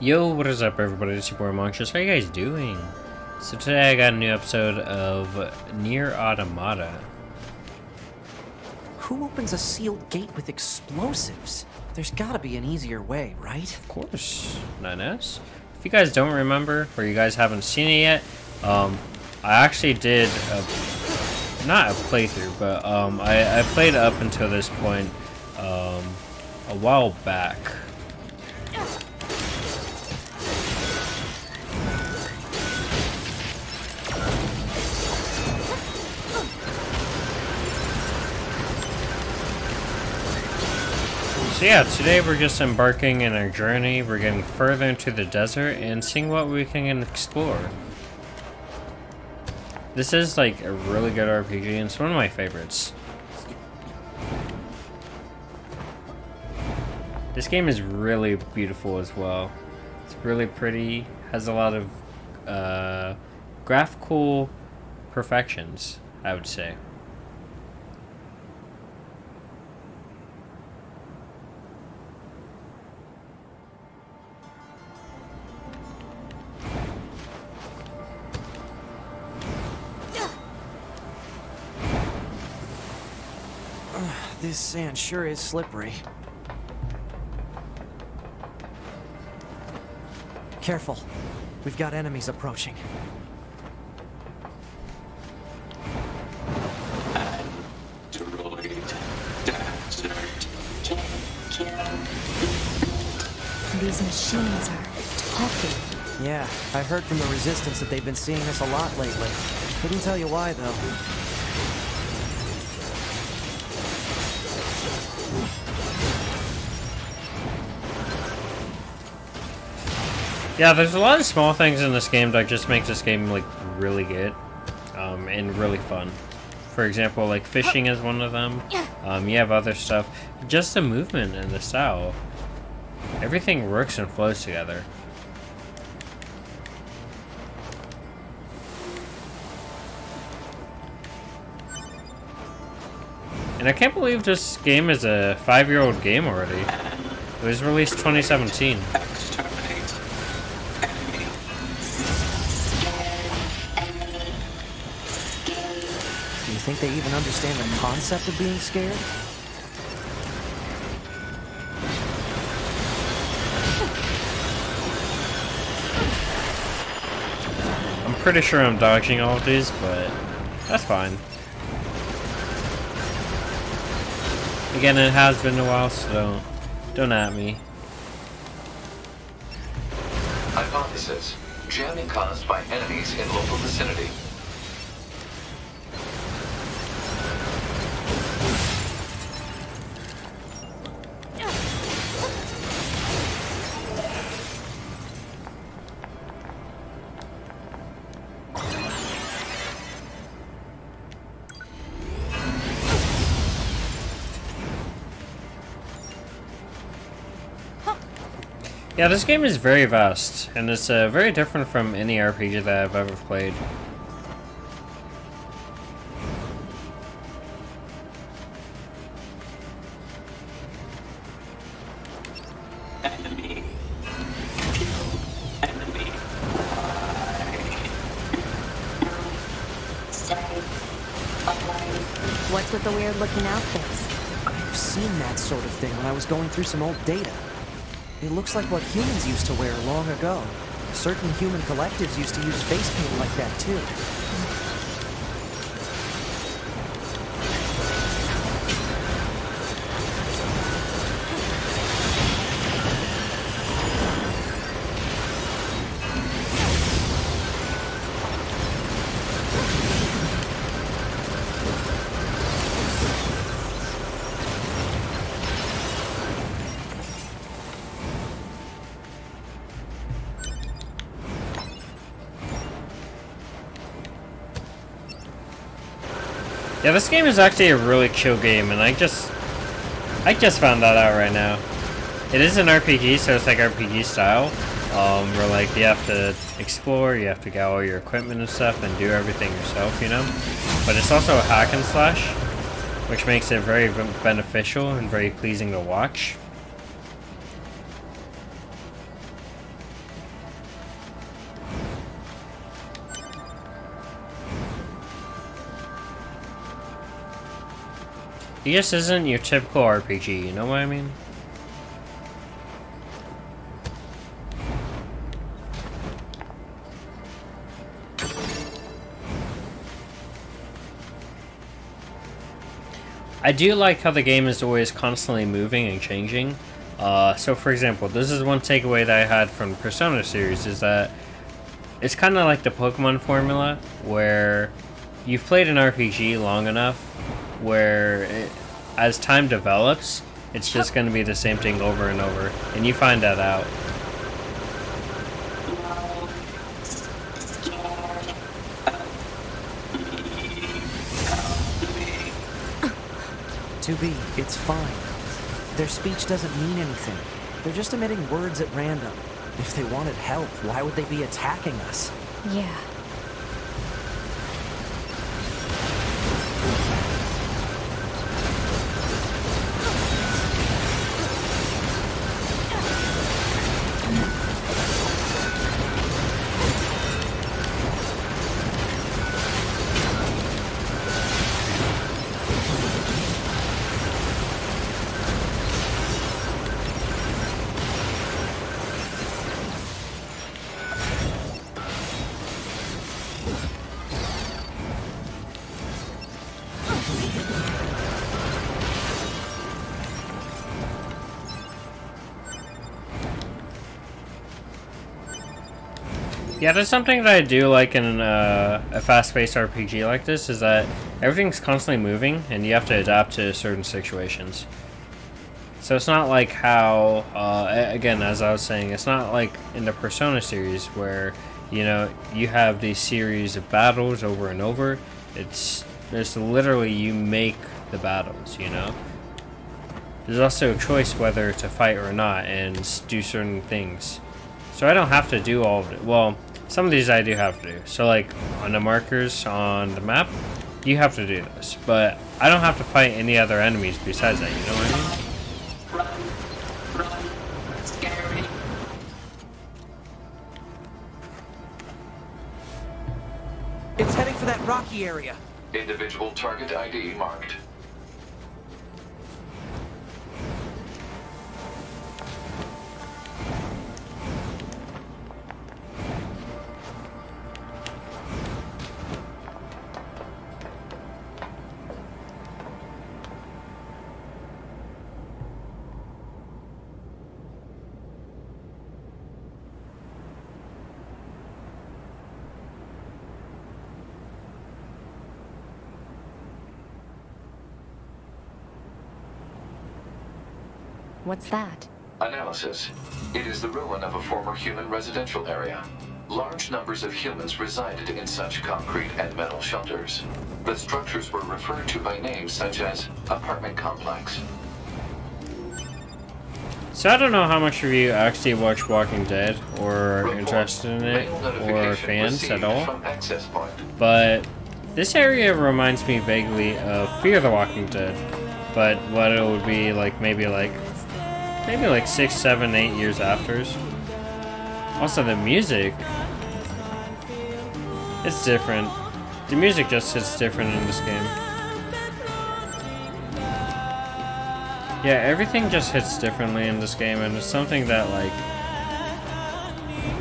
Yo, what is up everybody? It's your boy Monchers. How you guys doing? So today I got a new episode of NieR Automata. Who opens a sealed gate with explosives? There's gotta be an easier way, right? Of course, Nines. If you guys don't remember, or you guys haven't seen it yet, um, I actually did a, not a playthrough, but um, I, I played up until this point um, a while back. So yeah, today we're just embarking in our journey. We're getting further into the desert and seeing what we can explore. This is like a really good RPG and it's one of my favorites. This game is really beautiful as well. It's really pretty, has a lot of uh, graphical perfections, I would say. This sand sure is slippery. Careful. We've got enemies approaching. These machines are talking. Yeah, I heard from the Resistance that they've been seeing this a lot lately. Couldn't tell you why, though. Yeah, there's a lot of small things in this game that just make this game like really good um, and really fun. For example, like fishing is one of them. Um, you have other stuff. Just the movement and the style. Everything works and flows together. And I can't believe this game is a five-year-old game already. It was released 2017. Think they even understand the concept of being scared? I'm pretty sure I'm dodging all of these, but that's fine. Again, it has been a while, so don't, don't at me. Hypothesis. Jamming caused by enemies in local vicinity. Yeah, this game is very vast, and it's uh, very different from any RPG that I've ever played. Enemy. Enemy. What's with the weird looking outfits? I've seen that sort of thing when I was going through some old data. It looks like what humans used to wear long ago. Certain human collectives used to use face paint like that, too. Yeah, this game is actually a really chill game, and I just... I just found that out right now. It is an RPG, so it's like RPG style. Um, where like you have to explore, you have to get all your equipment and stuff and do everything yourself, you know? But it's also a hack and slash, which makes it very beneficial and very pleasing to watch. It just isn't your typical RPG, you know what I mean? I do like how the game is always constantly moving and changing. Uh, so for example, this is one takeaway that I had from Persona series is that it's kind of like the Pokemon formula where you've played an RPG long enough where it, as time develops, it's just going to be the same thing over and over, and you find that out. 2B, it's fine. Their speech doesn't mean anything. They're just emitting words at random. If they wanted help, why would they be attacking us? Yeah. Yeah, there's something that I do like in uh, a fast-paced RPG like this is that everything's constantly moving and you have to adapt to certain situations. So it's not like how, uh, again, as I was saying, it's not like in the Persona series where, you know, you have these series of battles over and over. It's, there's literally, you make the battles, you know? There's also a choice whether to fight or not and do certain things. So I don't have to do all of it. Well, some of these I do have to do. So like on the markers on the map, you have to do this. But I don't have to fight any other enemies besides that, you know what I mean? It's scary. It's heading for that rocky area. Individual target ID marked. What's that? Analysis. It is the ruin of a former human residential area. Large numbers of humans resided in such concrete and metal shelters. The structures were referred to by names such as apartment complex. So I don't know how much of you actually watch Walking Dead or are Report. interested in it or fans at all. From access point. But this area reminds me vaguely of Fear the Walking Dead. But what it would be like maybe like maybe like six, seven, eight years after. Also the music it's different. The music just hits different in this game. Yeah, everything just hits differently in this game and it's something that like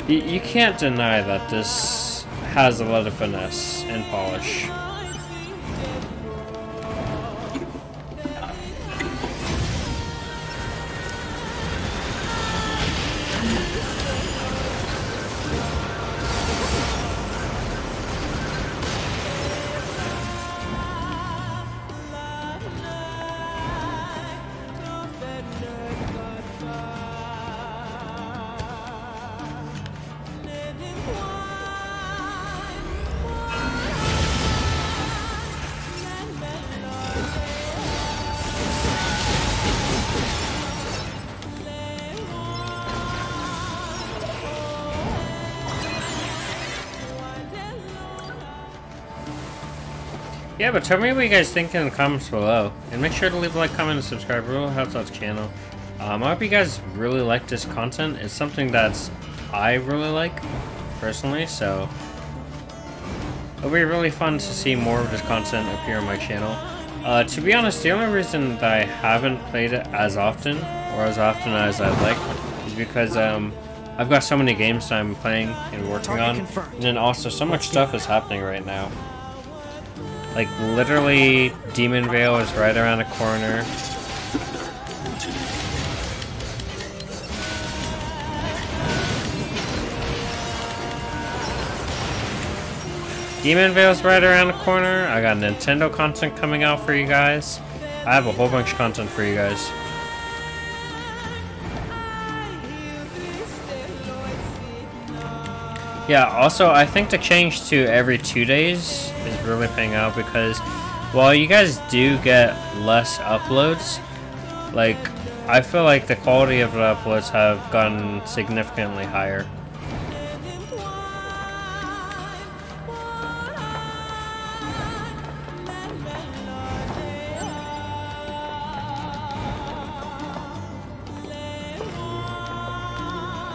you, you can't deny that this has a lot of finesse and polish. Yeah, but tell me what you guys think in the comments below. And make sure to leave a like, comment, and subscribe. It really helps out the channel. Um, I hope you guys really like this content. It's something that's I really like, personally, so... It'll be really fun to see more of this content appear on my channel. Uh, to be honest, the only reason that I haven't played it as often, or as often as I'd like, is because um, I've got so many games that I'm playing and working on, and then also so much stuff is happening right now. Like, literally, Demon Vale is right around the corner. Demon Vale's right around the corner. I got Nintendo content coming out for you guys. I have a whole bunch of content for you guys. Yeah, also, I think the change to every two days is really paying out because while you guys do get less uploads, like, I feel like the quality of the uploads have gotten significantly higher.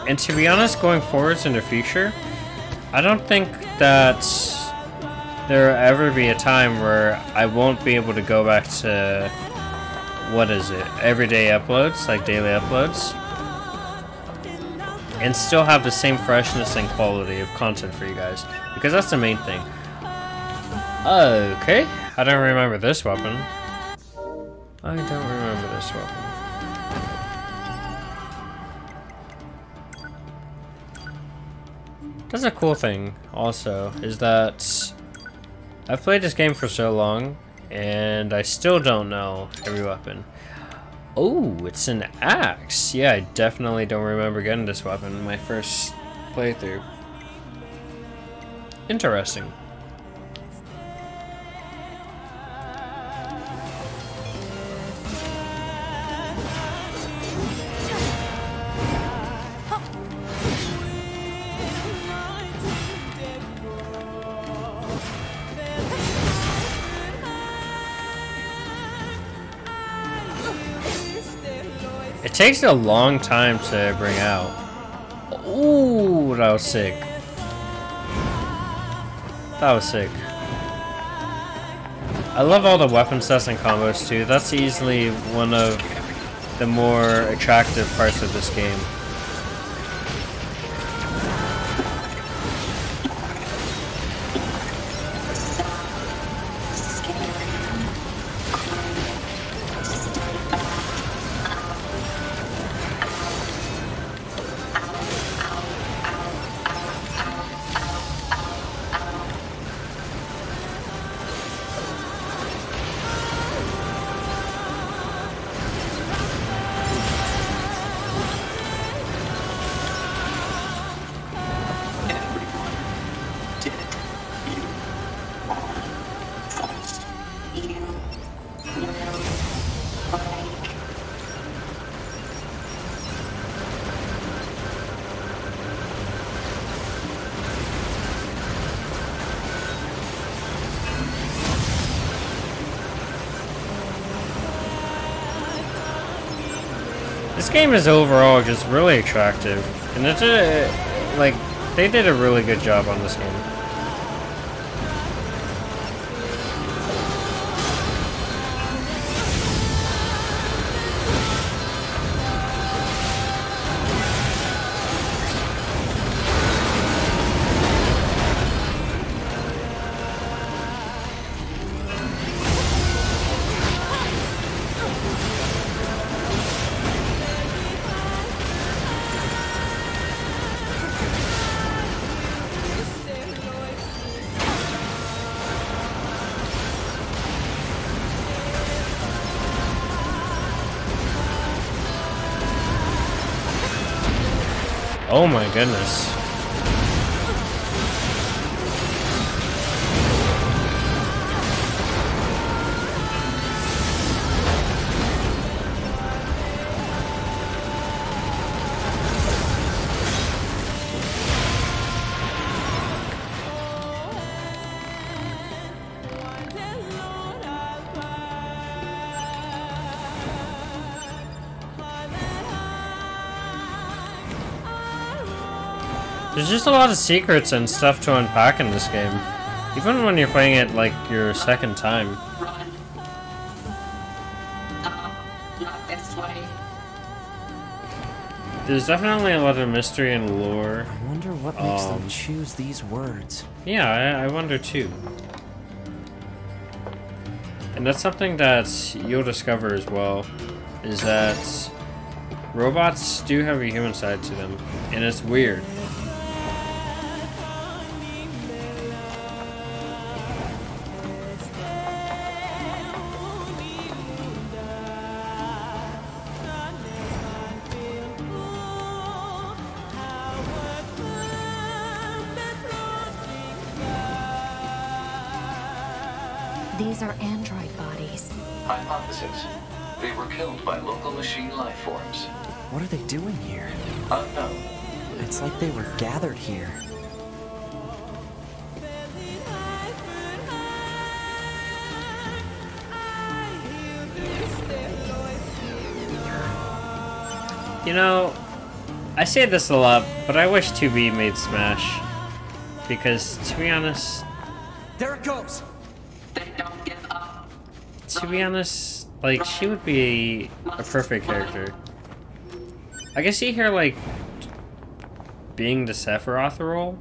And to be honest, going forwards in the future, I don't think that there will ever be a time where I won't be able to go back to what is it, everyday uploads, like daily uploads, and still have the same freshness and quality of content for you guys, because that's the main thing. Okay, I don't remember this weapon. I don't remember this weapon. That's a cool thing, also, is that I've played this game for so long, and I still don't know every weapon. Oh, it's an axe. Yeah, I definitely don't remember getting this weapon in my first playthrough. Interesting. Takes a long time to bring out. Ooh, that was sick. That was sick. I love all the weapon sets and combos too. That's easily one of the more attractive parts of this game. This game is overall just really attractive, and it's a like they did a really good job on this game. Oh my goodness. There's just a lot of secrets and stuff to unpack in this game. Even when you're playing it, like, your second time. There's definitely a lot of mystery and lore. I wonder what makes um, them choose these words. Yeah, I, I, wonder too. And that's something that you'll discover as well, is that robots do have a human side to them, and it's weird. Say this a lot, but I wish 2B made Smash. Because, to be honest, There it goes! to be honest, like, she would be a perfect character. I can see her, like, being the Sephiroth role,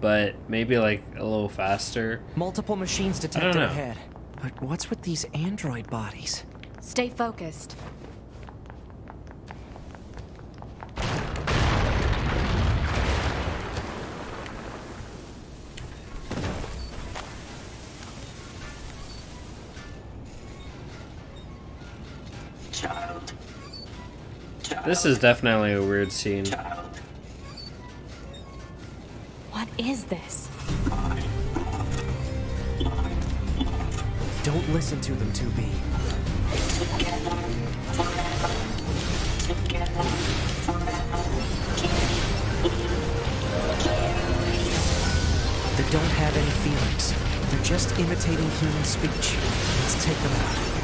but maybe, like, a little faster. Multiple machines detected ahead. But what's with these android bodies? Stay focused. This is definitely a weird scene. What is this? Don't listen to them, 2B. Together. Forever. Together. Forever. They don't have any feelings. They're just imitating human speech. Let's take them out.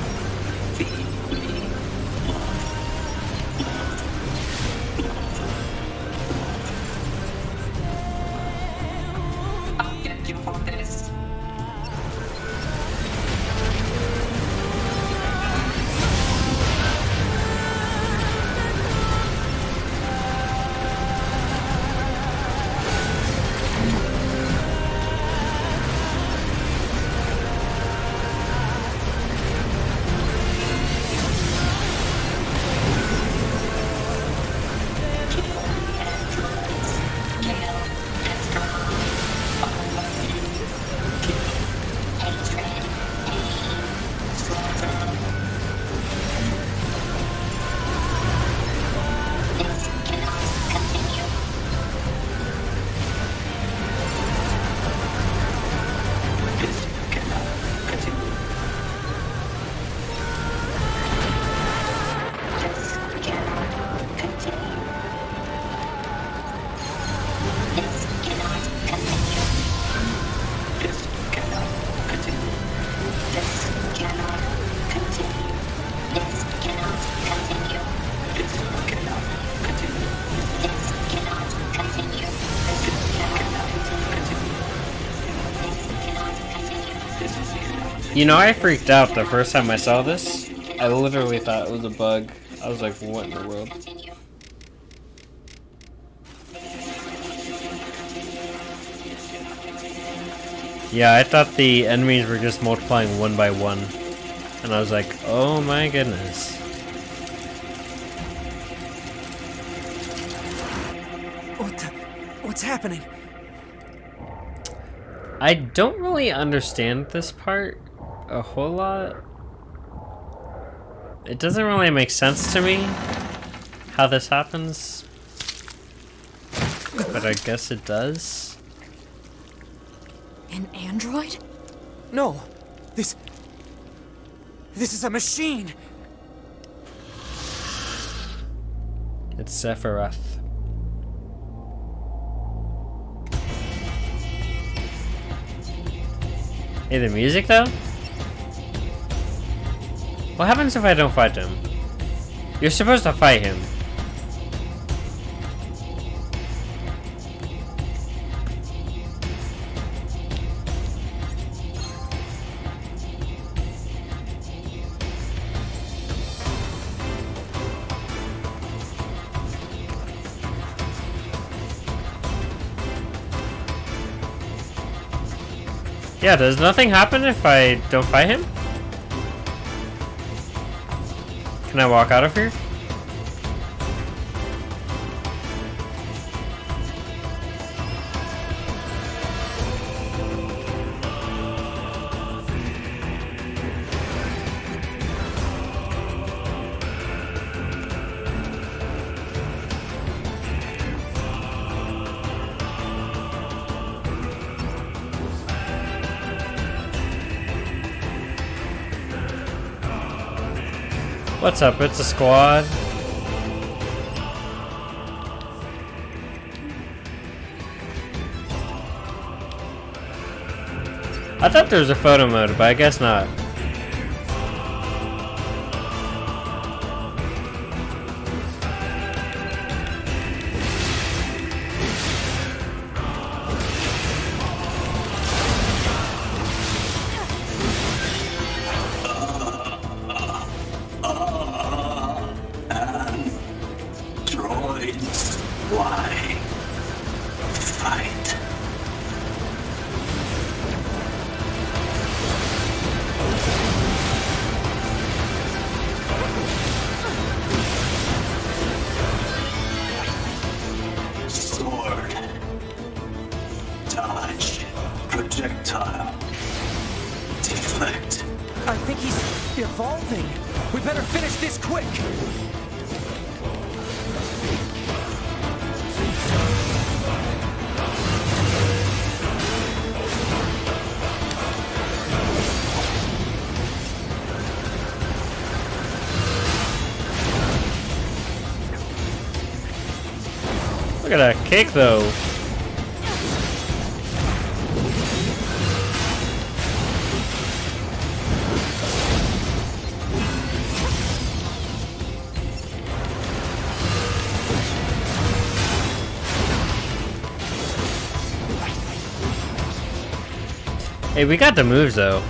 You know, I freaked out the first time I saw this. I literally thought it was a bug. I was like, what in the world? Yeah, I thought the enemies were just multiplying one by one. And I was like, oh my goodness. What the? What's happening? I don't really understand this part a whole lot. It doesn't really make sense to me how this happens. But I guess it does. An android? No! This. This is a machine! It's Sephiroth. Hey, the music though? What happens if I don't fight him? You're supposed to fight him. Yeah, does nothing happen if I don't fight him? Can I walk out of here? What's up? It's a squad. I thought there was a photo mode, but I guess not. Evolving. We better finish this quick. Look at that cake, though. Hey, we got the moves, though.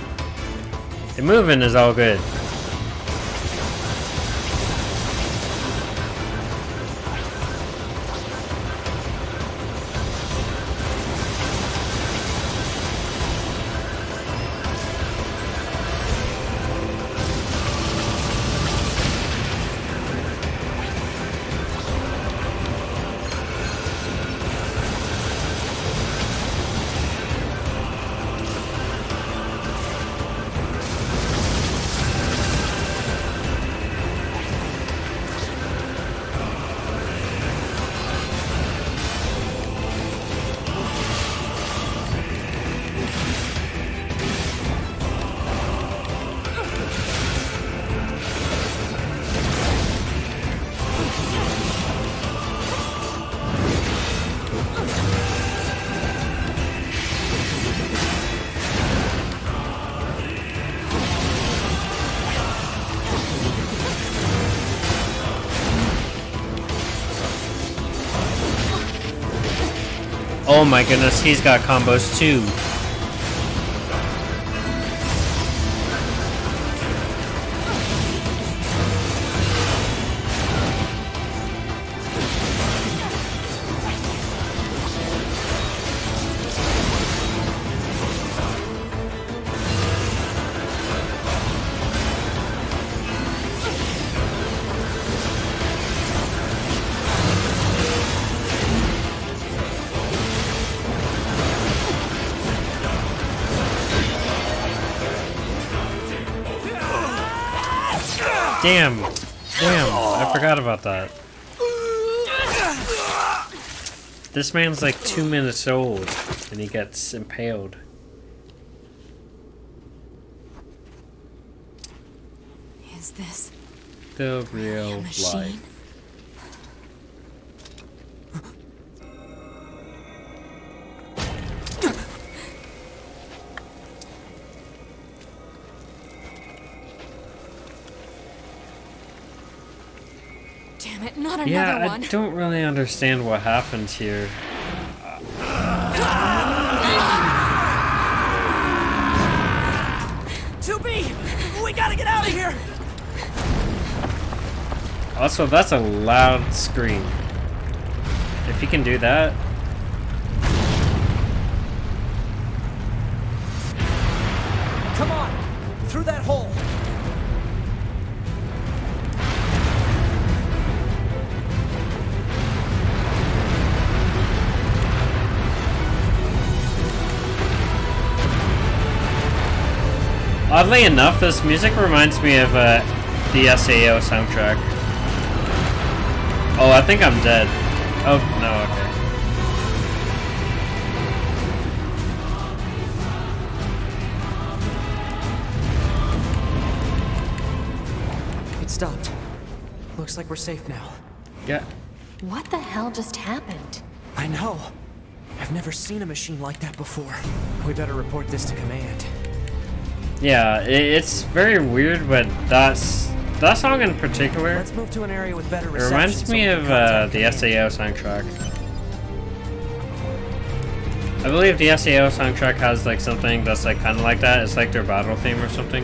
The moving is all good. Oh my goodness, he's got combos too. Damn. Damn, I forgot about that. This man's like two minutes old and he gets impaled. Is this The real life. Damn it, not another Yeah, I don't really understand what happened here. 2B! We gotta get out of here! Also, that's a loud scream. If he can do that. Oddly enough, this music reminds me of uh, the SAO soundtrack. Oh, I think I'm dead. Oh, no, okay. It stopped. Looks like we're safe now. Yeah. What the hell just happened? I know. I've never seen a machine like that before. We better report this to command. Yeah, it's very weird, but that's that song in particular. Let's move to an area with better It reception. reminds me can of uh, the. SAO soundtrack. I believe the SAO soundtrack has like something that's like kind of like that. It's like their battle theme or something.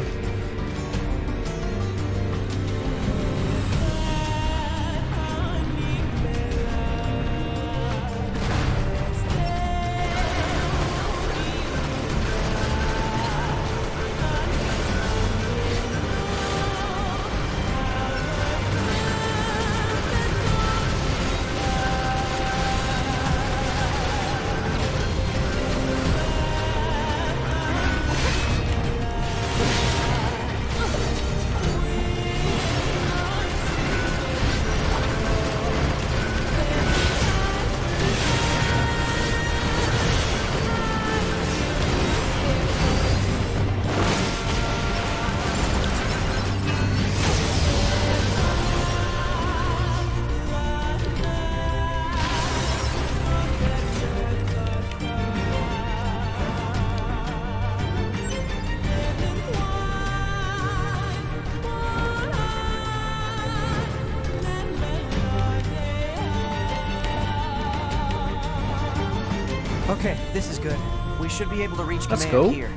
This is good. We should be able to reach Let's command go. here.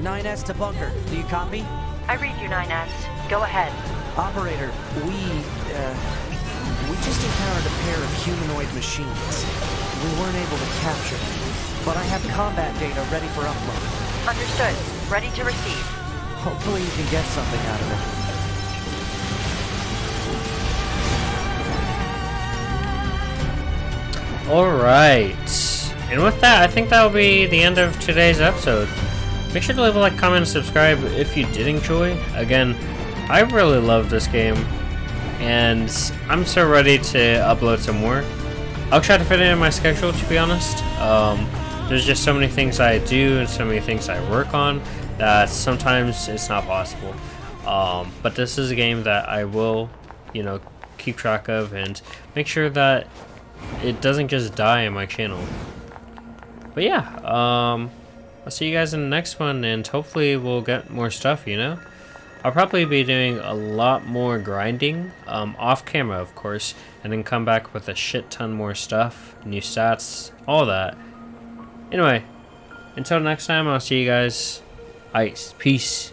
9S to bunker. Do you copy? I read you, 9S. Go ahead. Operator, we, uh, we just encountered a pair of humanoid machines. We weren't able to capture them, but I have combat data ready for upload. Understood. Ready to receive. Hopefully you can get something out of it. Alright. And with that, I think that'll be the end of today's episode. Make sure to leave a like, comment, and subscribe if you did enjoy. Again, I really love this game. And I'm so ready to upload some more. I'll try to fit it in my schedule, to be honest. Um, there's just so many things I do and so many things I work on that sometimes it's not possible. Um, but this is a game that I will, you know, keep track of and make sure that it doesn't just die on my channel. But yeah, um, I'll see you guys in the next one, and hopefully we'll get more stuff, you know? I'll probably be doing a lot more grinding, um, off camera, of course, and then come back with a shit ton more stuff, new stats, all that. Anyway, until next time, I'll see you guys. Ice. Peace.